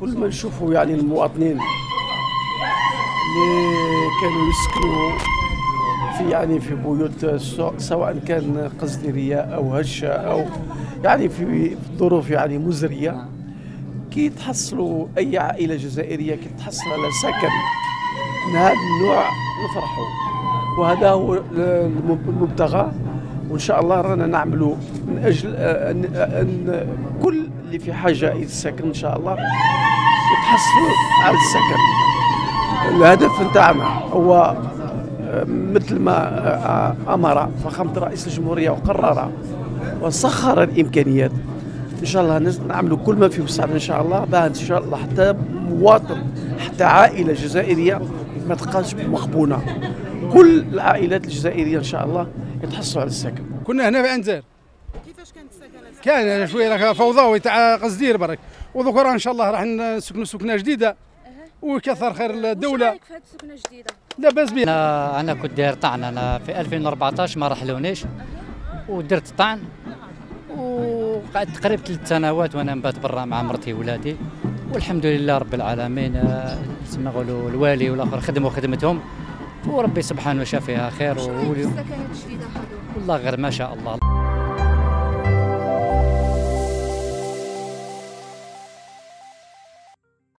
كل ما نشوفوا يعني المواطنين اللي كانوا يسكنوا في يعني في بيوت سو- سواء كان قصديريه أو هشة أو يعني في ظروف يعني مزرية كي تحصلوا أي عائلة جزائرية كي تحصل على سكن من هذا النوع نفرحوا وهذا هو الم- المبتغى. وإن شاء الله رانا نعملوا من أجل ان ان كل اللي في حاجة إلى السكن إن شاء الله يتحصلوا على السكن. الهدف نتاعنا هو آه، مثل ما آه، أمر فخامة رئيس الجمهورية وقرر وسخر الإمكانيات. إن شاء الله نعملوا كل ما في وسعنا إن شاء الله. باه إن شاء الله حتى مواطن حتى عائلة جزائرية ما تبقاش مغبونه كل العائلات الجزائرية إن شاء الله يتحصلوا على السكن. كنا هنا في انزير كيفاش كانت السكنات؟ كان شوية راك فوضوي تاع قصدير برك. وذكرى إن شاء الله راح نسكنوا سكنة جديدة. وكثر خير الدولة رأيك في هذه السكنة الجديدة؟ لاباس بها أنا أنا كنت داير طعن. أنا في 2014 ما رحلونيش. ودرت طعن. وقعدت قريب ثلاث سنوات وأنا نبات برا مع مرتي وولادي. والحمد لله رب العالمين. آه، ما نقولوا الوالي والآخر خدموا خدمتهم. وربي سبحانه شاف فيها خير هذو؟ والله غير ما شاء الله